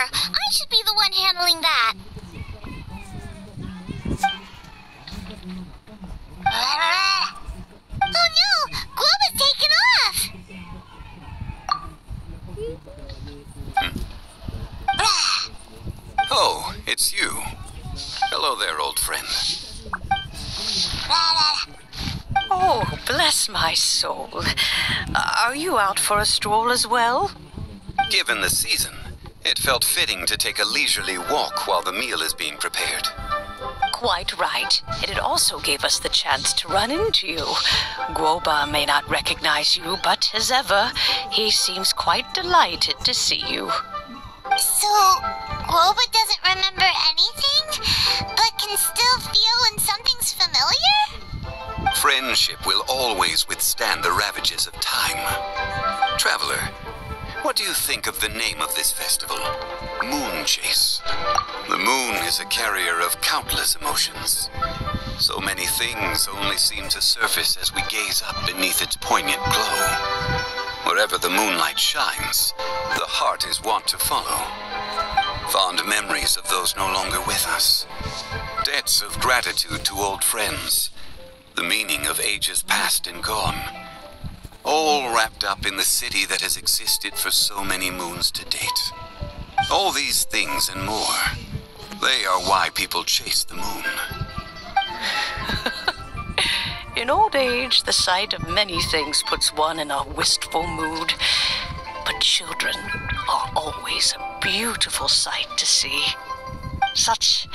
I should be the one handling that. Oh no! Guoba's taken off! Oh, it's you. Hello there, old friend. Oh, bless my soul. Uh, Are you out for a stroll as well? Given the season, it felt fitting to take a leisurely walk while the meal is being prepared. Quite right. And it also gave us the chance to run into you. Guoba may not recognize you, but as ever, he seems quite delighted to see you. So, Guoba doesn't remember anything, but can still feel when something's familiar? Friendship will always withstand the ravages of time. Traveler, what do you think of the name of this festival? Moon Chase. The moon is a carrier of countless emotions. So many things only seem to surface as we gaze up beneath its poignant glow. Wherever the moonlight shines, the heart is wont to follow. Fond memories of those no longer with us. Debts of gratitude to old friends. The meaning of ages past and gone. All wrapped up in the city that has existed for so many moons to date. All these things and more. They are why people chase the moon. In old age, the sight of many things puts one in a wistful mood. But children are always a beautiful sight to see. Such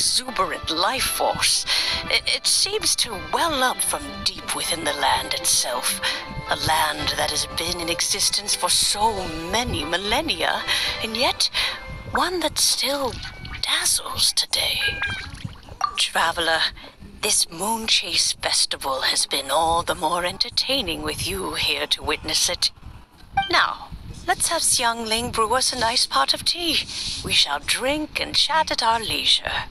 exuberant life force. It, seems to well up from deep within the land itself. A land that has been in existence for so many millennia, and yet one that still dazzles today. Traveler, this Moon Chase Festival has been all the more entertaining with you here to witness it. Now, let's have Xiang Ling brew us a nice pot of tea. We shall drink and chat at our leisure.